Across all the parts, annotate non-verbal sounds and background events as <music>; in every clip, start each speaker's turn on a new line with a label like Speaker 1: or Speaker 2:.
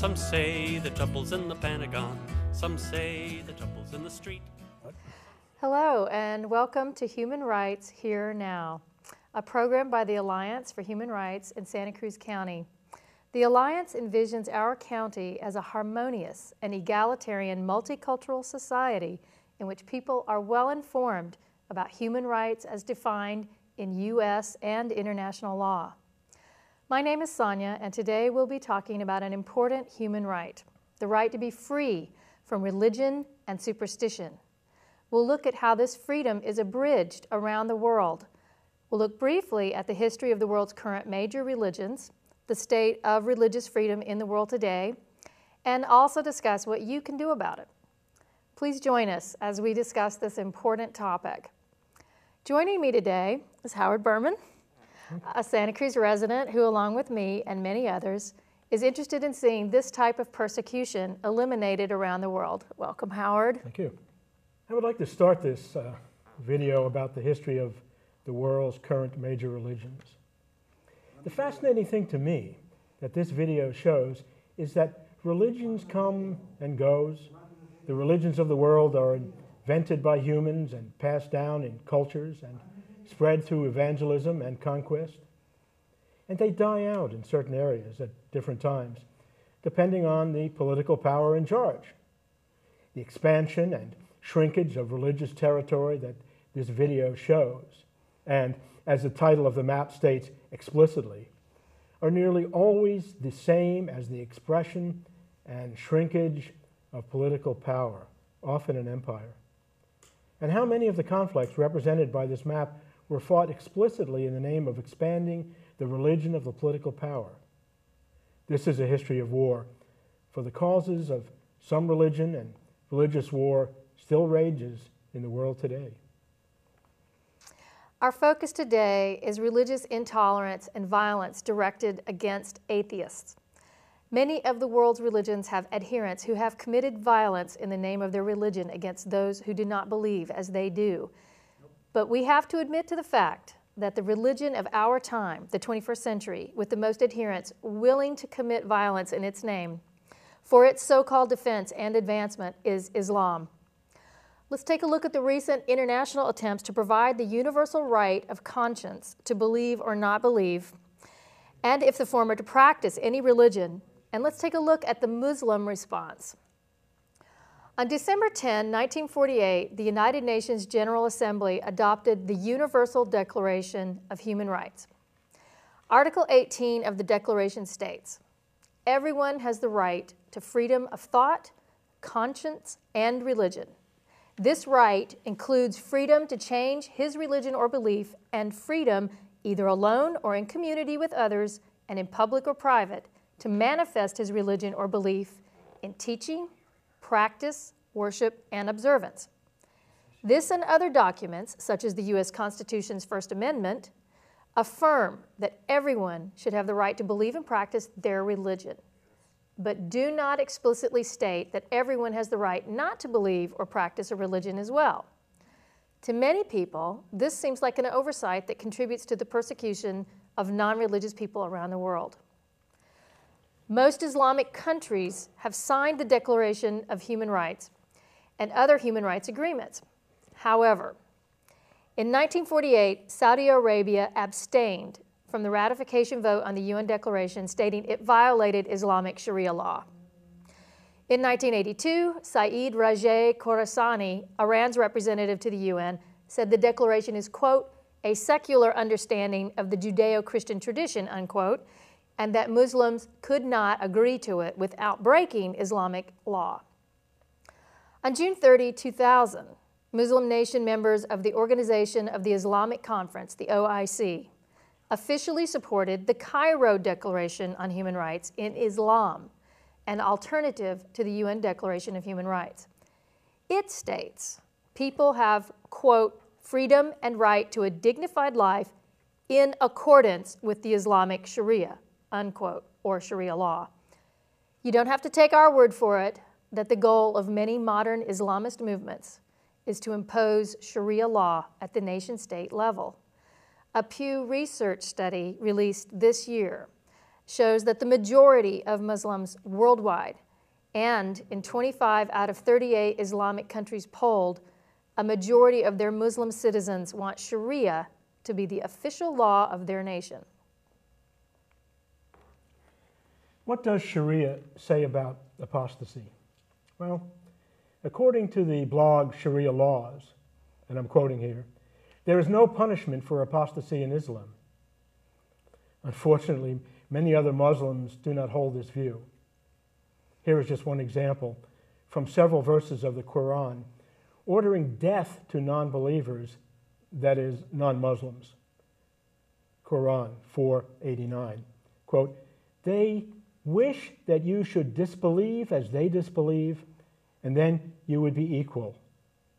Speaker 1: Some say the trouble's in the Pentagon. Some say the trouble's in the street.
Speaker 2: Hello, and welcome to Human Rights Here Now, a program by the Alliance for Human Rights in Santa Cruz County. The Alliance envisions our county as a harmonious and egalitarian multicultural society in which people are well informed about human rights as defined in U.S. and international law. My name is Sonya, and today we'll be talking about an important human right the right to be free from religion and superstition. We'll look at how this freedom is abridged around the world. We'll look briefly at the history of the world's current major religions, the state of religious freedom in the world today, and also discuss what you can do about it. Please join us as we discuss this important topic. Joining me today is Howard Burman, a Santa Cruz resident who, along with me and many others, is interested in seeing this type of persecution eliminated around the world. Welcome, Howard.
Speaker 3: Thank you. I would like to start this uh, video about the history of the world's current major religions. The fascinating thing to me that this video shows is that religions come and goes. The religions of the world are invented by humans and passed down in cultures and spread through evangelism and conquest. And they die out in certain areas at different times, depending on the political power in charge. The expansion and shrinkage of religious territory that this video shows, and as the title of the map states explicitly, are nearly always the same as the expression and shrinkage of political power, often an empire. And how many of the conflicts represented by this map were fought explicitly in the name of expanding the religion of the political power. This is a history of war. For the causes of some religion and religious war still rages in the world today.
Speaker 2: Our focus today is religious intolerance and violence directed against atheists. Many of the world's religions have adherents who have committed violence in the name of their religion against those who do not believe as they do. But we have to admit to the fact that the religion of our time, the 21st century, with the most adherents willing to commit violence in its name for its so called defense and advancement, is Islam. Let's take a look at the recent international attempts to provide the universal right of conscience to believe or not believe, and if the former, to practice any religion. And let's take a look at the Muslim response. On December 10, 1948, the United Nations General Assembly adopted the Universal Declaration of Human Rights. Article 18 of the Declaration states Everyone has the right to freedom of thought, conscience, and religion. This right includes freedom to change his religion or belief and freedom, either alone or in community with others and in public or private, to manifest his religion or belief in teaching, practice, worship, and observance. This and other documents, such as the U.S. Constitution's First Amendment, affirm that everyone should have the right to believe and practice their religion, but do not explicitly state that everyone has the right not to believe or practice a religion as well. To many people, this seems like an oversight that contributes to the persecution of non religious people around the world. Most Islamic countries have signed the Declaration of Human Rights and other human rights agreements. However, in 1948, Saudi Arabia abstained from the ratification vote on the UN Declaration, stating it violated Islamic Sharia law. In 1982, Saeed Raja Khorasani, Iran's representative to the UN, said the declaration is, quote, a secular understanding of the Judeo Christian tradition, unquote, and that Muslims could not agree to it without breaking Islamic law. On June 30, 2000, Muslim nation members of the Organization of the Islamic Conference, the OIC, officially supported the Cairo Declaration on Human Rights in Islam, an alternative to the UN Declaration of Human Rights. It states people have, quote, freedom and right to a dignified life in accordance with the Islamic Sharia, unquote, or Sharia law. You don't have to take our word for it that the goal of many modern Islamist movements is to impose Sharia law at the nation state level. A Pew Research study released this year shows that the majority of Muslims worldwide, and in 25 out of 38 Islamic countries polled, a majority of their Muslim citizens want Sharia to be the official law of their nation.
Speaker 3: What does Sharia say about apostasy? Well, according to the blog Sharia Laws, and I'm quoting here, there is no punishment for apostasy in Islam. Unfortunately, many other Muslims do not hold this view. Here is just one example from several verses of the Quran ordering death to non believers, that is, non Muslims. Quran 489. Quote, they wish that you should disbelieve as they disbelieve, and then you would be equal.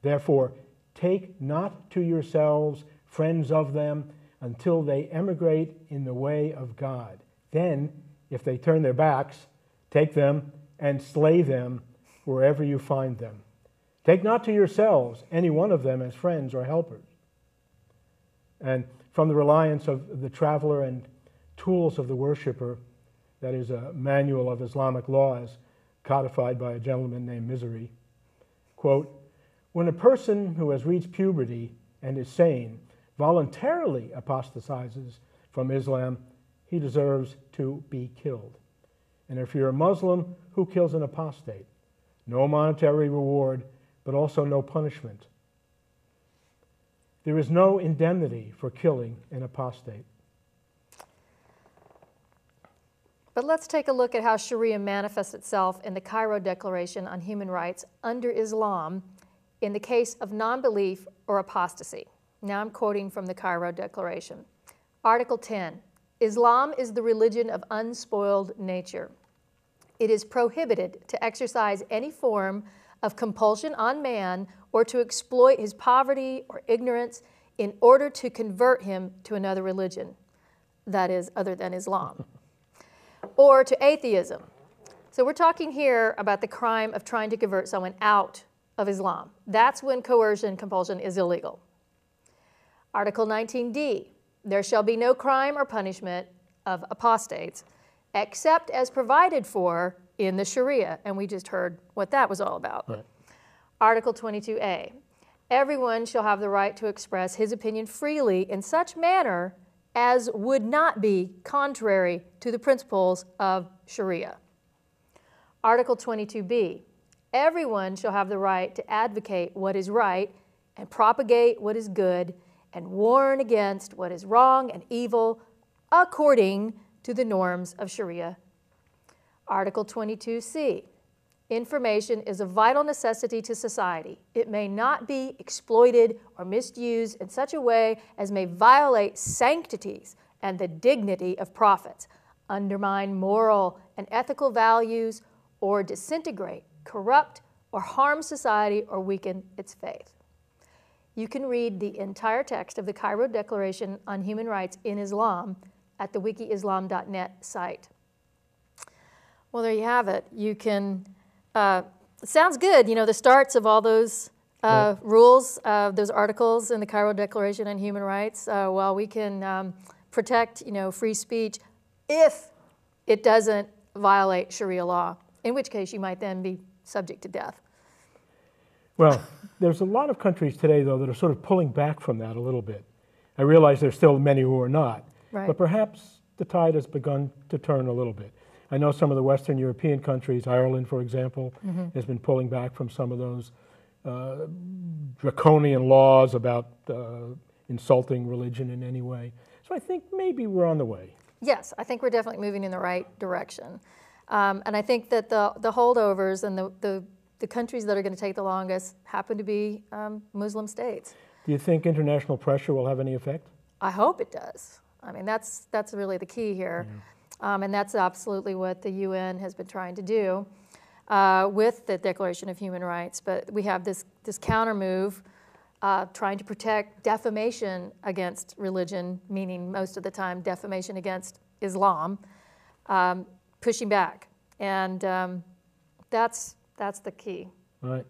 Speaker 3: Therefore, take not to yourselves friends of them until they emigrate in the way of God. Then, if they turn their backs, take them and slay them wherever you find them. Take not to yourselves any one of them as friends or helpers. And from the reliance of the traveler and tools of the worshiper, that is a manual of Islamic laws codified by a gentleman named Misri. Quote, when a person who has reached puberty and is sane voluntarily apostatizes from Islam, he deserves to be killed. And if you're a Muslim who kills an apostate, no monetary reward, but also no punishment. There is no indemnity for killing an apostate.
Speaker 2: But let's take a look at how Sharia manifests itself in the Cairo Declaration on Human Rights under Islam in the case of non belief or apostasy. Now I'm quoting from the Cairo Declaration. Article 10 Islam is the religion of unspoiled nature. It is prohibited to exercise any form of compulsion on man or to exploit his poverty or ignorance in order to convert him to another religion, that is, other than Islam or to atheism. So we're talking here about the crime of trying to convert someone out of Islam. That's when coercion, compulsion is illegal. Article 19d there shall be no crime or punishment of apostates except as provided for in the Sharia. And we just heard what that was all about. Right. Article 22a everyone shall have the right to express his opinion freely in such manner as would not be contrary to the principles of Sharia. Article 22b Everyone shall have the right to advocate what is right and propagate what is good and warn against what is wrong and evil according to the norms of Sharia. Article 22c Information is a vital necessity to society. It may not be exploited or misused in such a way as may violate sanctities and the dignity of prophets, undermine moral and ethical values, or disintegrate, corrupt, or harm society or weaken its faith. You can read the entire text of the Cairo Declaration on Human Rights in Islam at the wikiislam.net site. Well, there you have it. You can uh, sounds good, you know, the starts of all those uh, right. rules, uh, those articles in the Cairo Declaration on Human Rights, uh, while we can um, protect, you know, free speech if it doesn't violate Sharia law, in which case you might then be subject to death.
Speaker 3: Well, there's a lot of countries today, though, that are sort of pulling back from that a little bit. I realize there's still many who are not, right. but perhaps the tide has begun to turn a little bit. I know some of the Western European countries, Ireland, for example, mm-hmm. has been pulling back from some of those uh, draconian laws about uh, insulting religion in any way. So I think maybe we're on the way.
Speaker 2: Yes, I think we're definitely moving in the right direction. Um, and I think that the, the holdovers and the, the, the countries that are going to take the longest happen to be um, Muslim states.
Speaker 3: Do you think international pressure will have any effect?
Speaker 2: I hope it does. I mean, that's, that's really the key here. Yeah. Um, and that's absolutely what the UN has been trying to do uh, with the Declaration of Human Rights. But we have this, this counter move uh, trying to protect defamation against religion, meaning most of the time defamation against Islam, um, pushing back. And um, that's, that's the key.
Speaker 3: Right.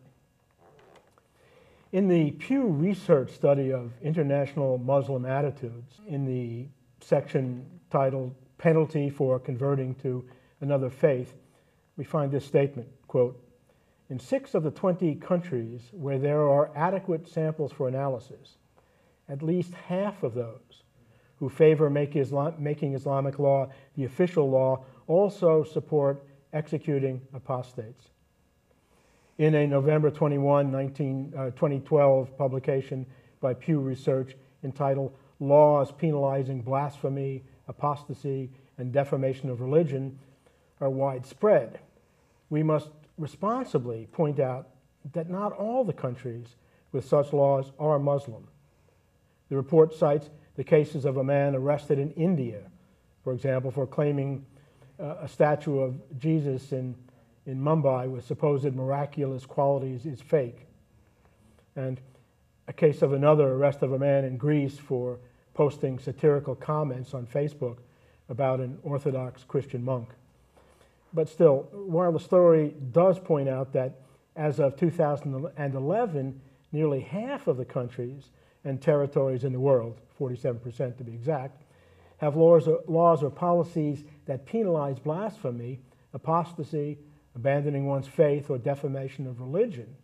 Speaker 3: In the Pew Research study of international Muslim attitudes, in the section titled penalty for converting to another faith, we find this statement, quote, in six of the 20 countries where there are adequate samples for analysis, at least half of those who favor make Islam, making Islamic law the official law also support executing apostates. In a November 21, 19, uh, 2012 publication by Pew Research entitled Laws Penalizing Blasphemy, Apostasy, and Defamation of Religion are Widespread, we must responsibly point out that not all the countries with such laws are Muslim. The report cites the cases of a man arrested in India, for example, for claiming uh, a statue of Jesus in, in Mumbai with supposed miraculous qualities is fake. And a case of another arrest of a man in Greece for posting satirical comments on Facebook about an Orthodox Christian monk. But still, while the story does point out that as of 2011, nearly half of the countries and territories in the world, 47% to be exact, have laws or, laws or policies that penalize blasphemy, apostasy, abandoning one's faith, or defamation of religion.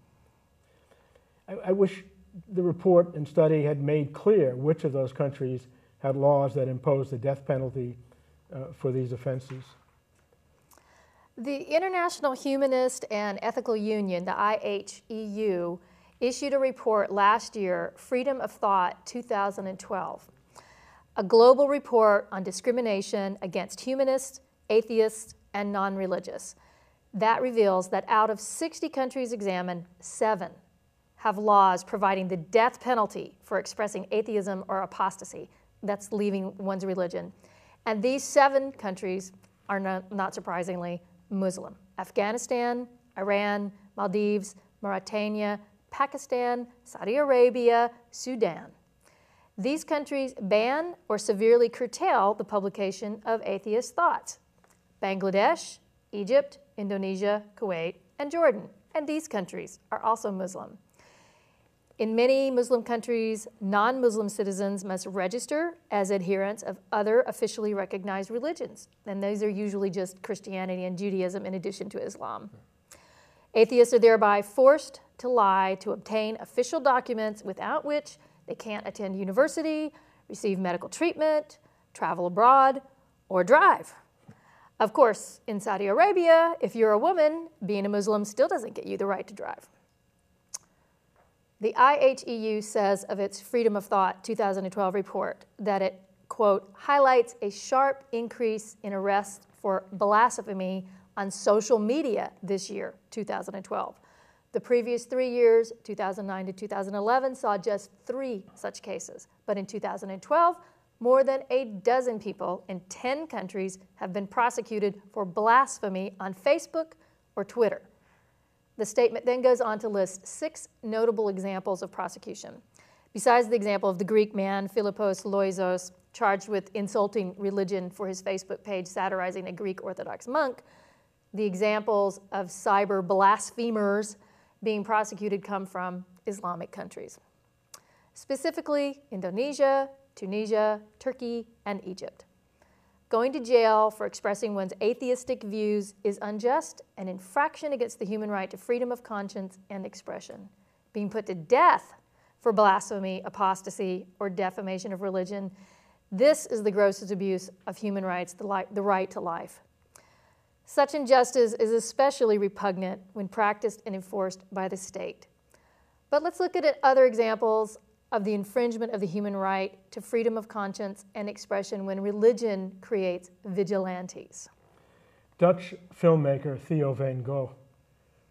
Speaker 3: I, I wish the report and study had made clear which of those countries had laws that imposed the death penalty uh, for these offenses.
Speaker 2: The International Humanist and Ethical Union, the IHEU, issued a report last year, Freedom of Thought 2012, a global report on discrimination against humanists, atheists, and non religious. That reveals that out of 60 countries examined, seven have laws providing the death penalty for expressing atheism or apostasy. That's leaving one's religion. And these seven countries are not, not surprisingly Muslim Afghanistan, Iran, Maldives, Mauritania, Pakistan, Saudi Arabia, Sudan. These countries ban or severely curtail the publication of atheist thoughts. Bangladesh, Egypt, Indonesia, Kuwait, and Jordan. And these countries are also Muslim. In many Muslim countries, non Muslim citizens must register as adherents of other officially recognized religions, and those are usually just Christianity and Judaism in addition to Islam. Atheists are thereby forced to lie to obtain official documents without which they can't attend university, receive medical treatment, travel abroad, or drive. Of course, in Saudi Arabia, if you're a woman, being a Muslim still doesn't get you the right to drive. The IHEU says of its Freedom of Thought 2012 report that it, quote, highlights a sharp increase in arrests for blasphemy on social media this year, 2012. The previous three years, 2009 to 2011, saw just three such cases. But in 2012, more than a dozen people in 10 countries have been prosecuted for blasphemy on Facebook or Twitter. The statement then goes on to list six notable examples of prosecution. Besides the example of the Greek man Philippos Loizos, charged with insulting religion for his Facebook page satirizing a Greek Orthodox monk, the examples of cyber blasphemers being prosecuted come from Islamic countries, specifically Indonesia, Tunisia, Turkey, and Egypt. Going to jail for expressing one's atheistic views is unjust, an infraction against the human right to freedom of conscience and expression. Being put to death for blasphemy, apostasy, or defamation of religion, this is the grossest abuse of human rights, the, li- the right to life. Such injustice is especially repugnant when practiced and enforced by the state. But let's look at other examples of the infringement of the human right to freedom of conscience and expression when religion creates vigilantes.
Speaker 3: Dutch filmmaker Theo van Gogh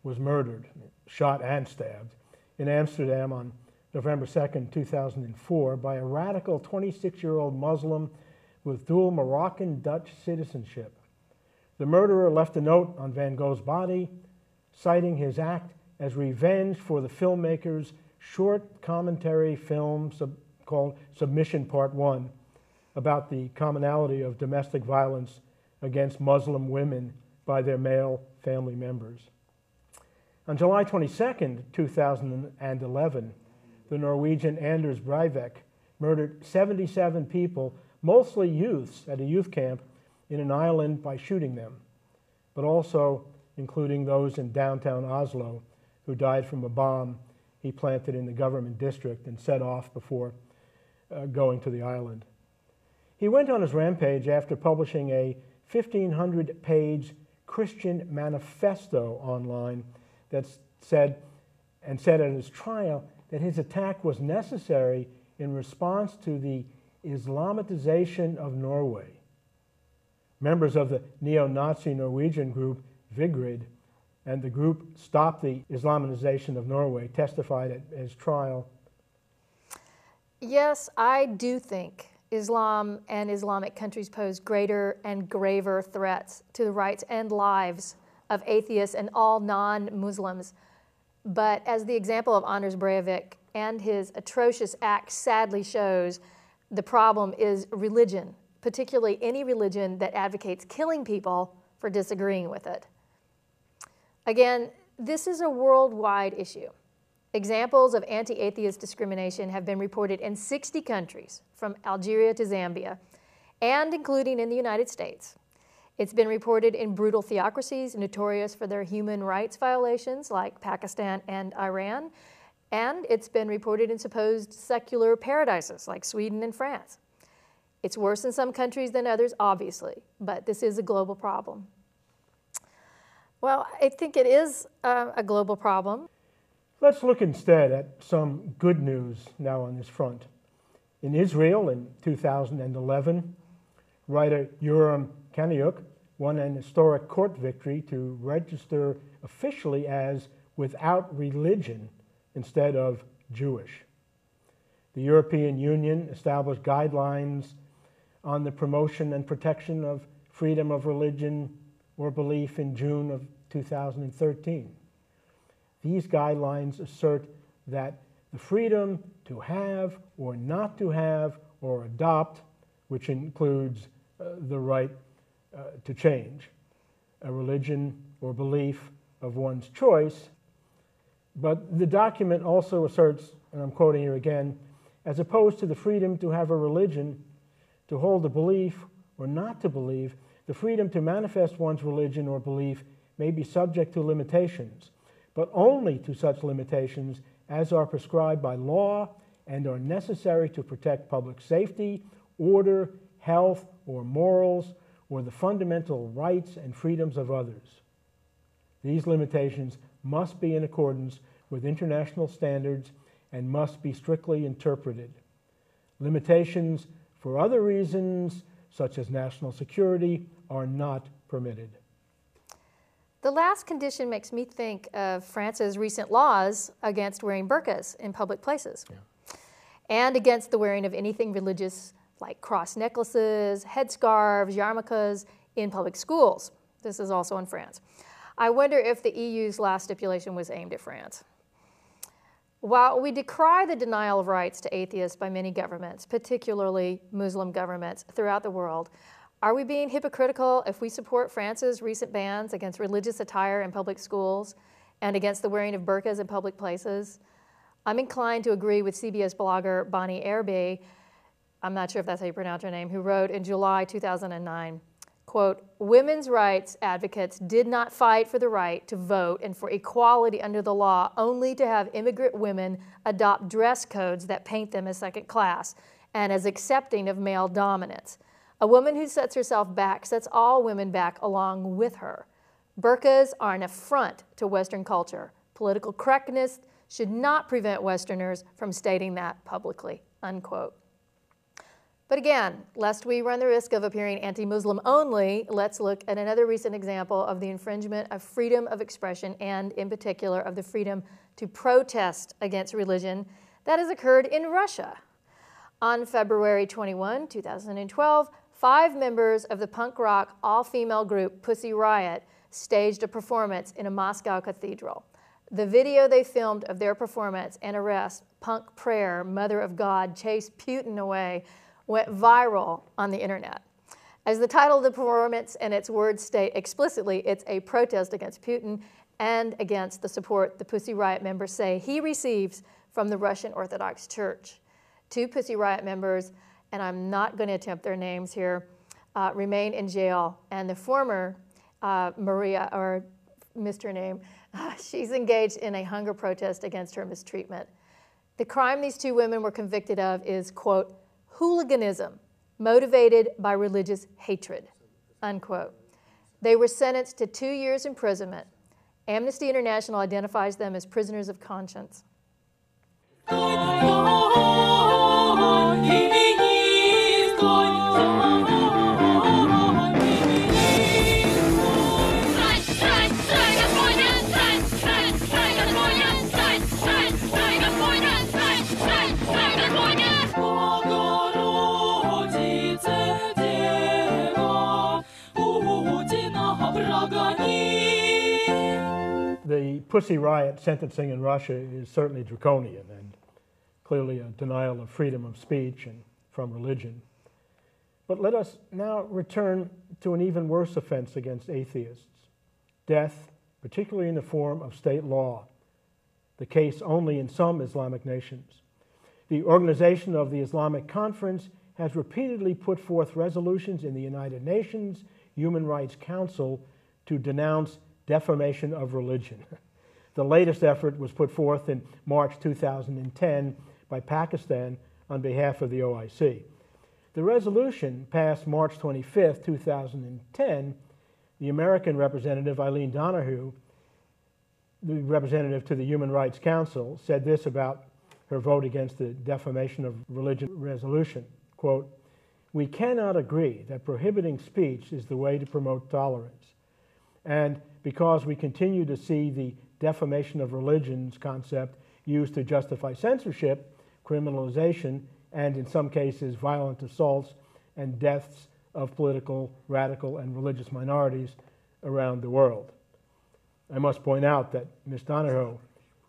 Speaker 3: was murdered, shot and stabbed, in Amsterdam on November 2, 2004, by a radical 26 year old Muslim with dual Moroccan Dutch citizenship. The murderer left a note on Van Gogh's body, citing his act as revenge for the filmmaker's short commentary film sub- called Submission Part 1 about the commonality of domestic violence against Muslim women by their male family members. On July 22, 2011, the Norwegian Anders Breivik murdered 77 people, mostly youths, at a youth camp in an island by shooting them, but also including those in downtown Oslo who died from a bomb he planted in the government district and set off before uh, going to the island. He went on his rampage after publishing a 1,500 page Christian manifesto online that said, and said at his trial that his attack was necessary in response to the Islamatization of Norway. Members of the neo Nazi Norwegian group Vigrid and the group Stop the Islamization of Norway testified at his trial.
Speaker 2: Yes, I do think Islam and Islamic countries pose greater and graver threats to the rights and lives of atheists and all non Muslims. But as the example of Anders Breivik and his atrocious act sadly shows, the problem is religion, particularly any religion that advocates killing people for disagreeing with it. Again, this is a worldwide issue. Examples of anti atheist discrimination have been reported in 60 countries, from Algeria to Zambia, and including in the United States. It's been reported in brutal theocracies notorious for their human rights violations, like Pakistan and Iran, and it's been reported in supposed secular paradises, like Sweden and France. It's worse in some countries than others, obviously, but this is a global problem. Well, I think it is uh, a global problem.
Speaker 3: Let's look instead at some good news now on this front. In Israel in 2011, writer Yoram Kaniuk won an historic court victory to register officially as without religion instead of Jewish. The European Union established guidelines on the promotion and protection of freedom of religion or belief in June of 2013. These guidelines assert that the freedom to have or not to have or adopt, which includes uh, the right uh, to change a religion or belief of one's choice. But the document also asserts, and I'm quoting here again, as opposed to the freedom to have a religion, to hold a belief or not to believe, the freedom to manifest one's religion or belief may be subject to limitations, but only to such limitations as are prescribed by law and are necessary to protect public safety, order, health, or morals, or the fundamental rights and freedoms of others. These limitations must be in accordance with international standards and must be strictly interpreted. Limitations for other reasons, such as national security, are not permitted.
Speaker 2: The last condition makes me think of France's recent laws against wearing burqas in public places yeah. and against the wearing of anything religious like cross necklaces, headscarves, yarmulkes in public schools. This is also in France. I wonder if the EU's last stipulation was aimed at France. While we decry the denial of rights to atheists by many governments, particularly Muslim governments throughout the world, are we being hypocritical if we support France's recent bans against religious attire in public schools and against the wearing of burqas in public places? I'm inclined to agree with CBS blogger Bonnie Erbe, I'm not sure if that's how you pronounce her name, who wrote in July 2009, quote, women's rights advocates did not fight for the right to vote and for equality under the law only to have immigrant women adopt dress codes that paint them as second class and as accepting of male dominance. A woman who sets herself back sets all women back along with her. Burqas are an affront to Western culture. Political correctness should not prevent Westerners from stating that publicly. Unquote. But again, lest we run the risk of appearing anti Muslim only, let's look at another recent example of the infringement of freedom of expression and, in particular, of the freedom to protest against religion that has occurred in Russia. On February 21, 2012, five members of the punk rock all female group Pussy Riot staged a performance in a Moscow cathedral. The video they filmed of their performance and arrest, Punk Prayer, Mother of God, Chase Putin Away, went viral on the internet. As the title of the performance and its words state explicitly, it's a protest against Putin and against the support the Pussy Riot members say he receives from the Russian Orthodox Church. Two Pussy Riot members and I'm not going to attempt their names here, uh, remain in jail, and the former uh, Maria, or Mr. Name, <laughs> she's engaged in a hunger protest against her mistreatment. The crime these two women were convicted of is, quote, hooliganism motivated by religious hatred, unquote. They were sentenced to two years imprisonment. Amnesty International identifies them as prisoners of conscience.
Speaker 3: Pussy Riot sentencing in Russia is certainly draconian and clearly a denial of freedom of speech and from religion. But let us now return to an even worse offense against atheists death, particularly in the form of state law, the case only in some Islamic nations. The Organization of the Islamic Conference has repeatedly put forth resolutions in the United Nations Human Rights Council to denounce defamation of religion. <laughs> The latest effort was put forth in March 2010 by Pakistan on behalf of the OIC. The resolution passed March 25, 2010. The American representative, Eileen Donahoe, the representative to the Human Rights Council, said this about her vote against the defamation of religion resolution. Quote, we cannot agree that prohibiting speech is the way to promote tolerance. And because we continue to see the defamation of religions concept used to justify censorship, criminalization, and in some cases violent assaults and deaths of political, radical, and religious minorities around the world. I must point out that Ms. Donahoe,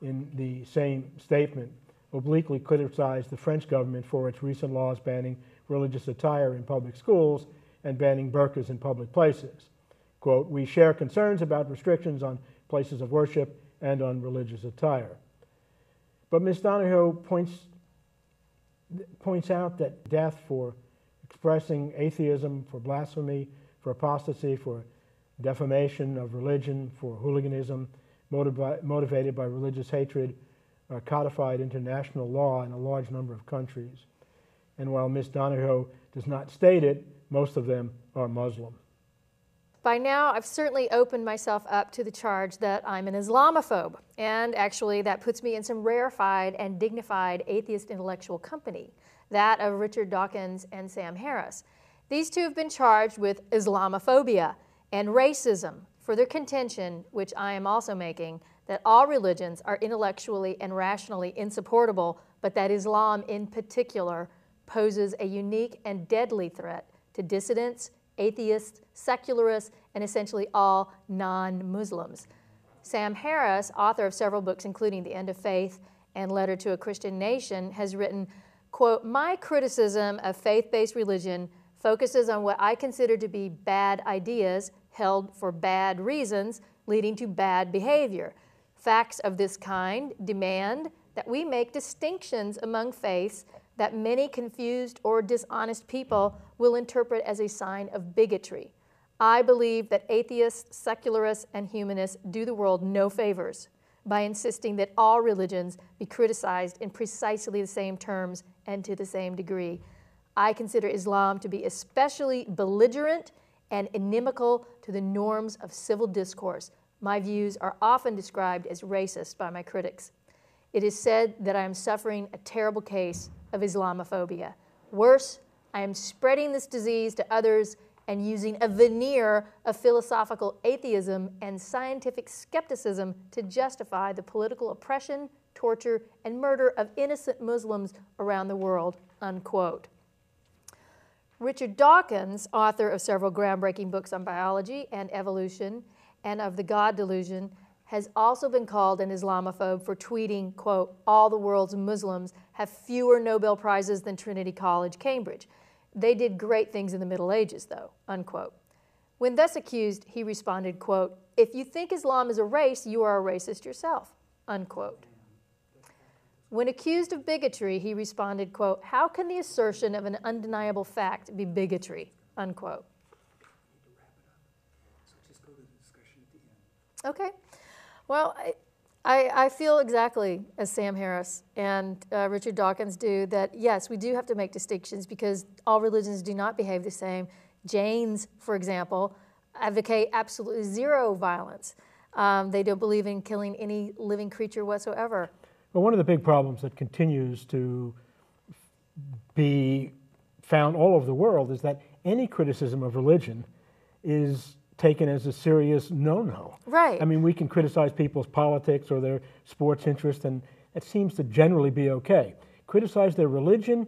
Speaker 3: in the same statement, obliquely criticized the French government for its recent laws banning religious attire in public schools and banning burqas in public places. Quote, we share concerns about restrictions on places of worship and on religious attire. But Ms. Donahoe points, points out that death for expressing atheism, for blasphemy, for apostasy, for defamation of religion, for hooliganism, motiv- motivated by religious hatred, are codified international law in a large number of countries. And while Ms. Donahoe does not state it, most of them are Muslim.
Speaker 2: By now, I've certainly opened myself up to the charge that I'm an Islamophobe, and actually, that puts me in some rarefied and dignified atheist intellectual company, that of Richard Dawkins and Sam Harris. These two have been charged with Islamophobia and racism for their contention, which I am also making, that all religions are intellectually and rationally insupportable, but that Islam in particular poses a unique and deadly threat to dissidents atheists, secularists, and essentially all non Muslims. Sam Harris, author of several books, including The End of Faith and Letter to a Christian Nation, has written, quote, My criticism of faith based religion focuses on what I consider to be bad ideas held for bad reasons, leading to bad behavior. Facts of this kind demand that we make distinctions among faiths that many confused or dishonest people will interpret as a sign of bigotry. I believe that atheists, secularists, and humanists do the world no favors by insisting that all religions be criticized in precisely the same terms and to the same degree. I consider Islam to be especially belligerent and inimical to the norms of civil discourse. My views are often described as racist by my critics. It is said that I am suffering a terrible case of Islamophobia. Worse, I am spreading this disease to others and using a veneer of philosophical atheism and scientific skepticism to justify the political oppression, torture, and murder of innocent Muslims around the world. Unquote. Richard Dawkins, author of several groundbreaking books on biology and evolution and of the God delusion, has also been called an Islamophobe for tweeting, quote, all the world's Muslims have fewer Nobel Prizes than Trinity College, Cambridge. They did great things in the Middle Ages, though, unquote. When thus accused, he responded, quote, if you think Islam is a race, you are a racist yourself, unquote. When accused of bigotry, he responded, quote, how can the assertion of an undeniable fact be bigotry, unquote. Okay. Well, I, I, feel exactly as Sam Harris and uh, Richard Dawkins do that, yes, we do have to make distinctions because all religions do not behave the same. Jains, for example, advocate absolutely zero violence. Um, they don't believe in killing any living creature whatsoever.
Speaker 3: Well, one of the big problems that continues to be found all over the world is that any criticism of religion is taken as a serious no-no.
Speaker 2: Right.
Speaker 3: I mean, we can criticize people's politics or their sports interest, and it seems to generally be okay. Criticize their religion,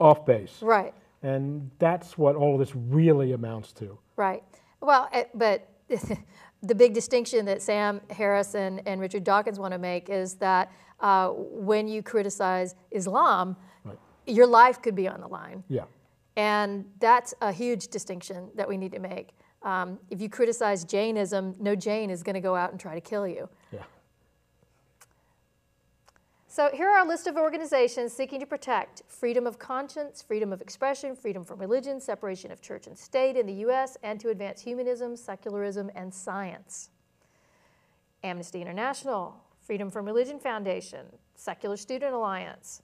Speaker 3: off base.
Speaker 2: Right.
Speaker 3: And that's what all this really amounts to.
Speaker 2: Right. Well, eh, but <laughs> the big distinction that Sam Harris and, and Richard Dawkins want to make is that uh, when you criticize Islam,
Speaker 3: Right.
Speaker 2: your life could be on the line.
Speaker 3: Yeah.
Speaker 2: And that's a huge distinction that we need to make. Um, if you criticize Jainism, no Jain is going to go out and try to kill you.
Speaker 3: Yeah.
Speaker 2: So here are a list of organizations seeking to protect freedom of conscience, freedom of expression, freedom from religion, separation of church and state in the U.S., and to advance humanism, secularism, and science. Amnesty International, Freedom from Religion Foundation, Secular Student Alliance.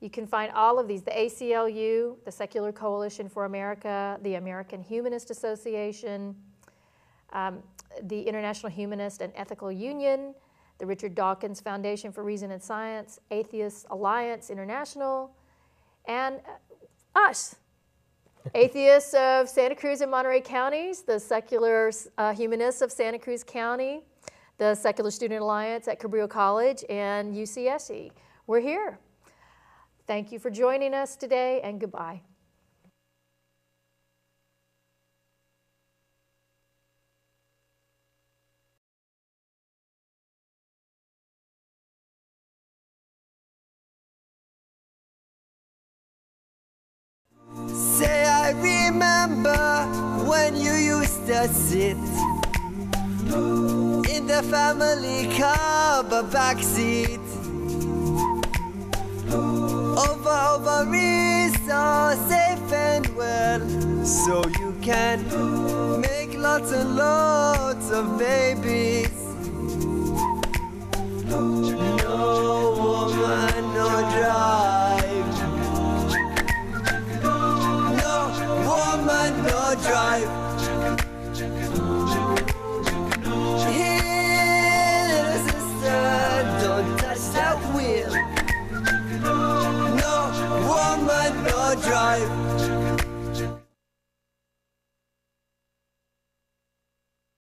Speaker 2: You can find all of these, the ACLU, the Secular Coalition for America, the American Humanist Association, um, the International Humanist and Ethical Union, the Richard Dawkins Foundation for Reason and Science, Atheist Alliance International, and uh, us, Atheists of Santa Cruz and Monterey counties, the Secular uh, Humanists of Santa Cruz County, the Secular Student Alliance at Cabrillo College, and UCSC. We're here. Thank you for joining us today, and goodbye.
Speaker 4: Say I remember when you used to sit in the family car, the back seat. Over, is so safe and well, so you can make lots and lots of babies. No woman, no drive. No woman, no drive. Here, No drive.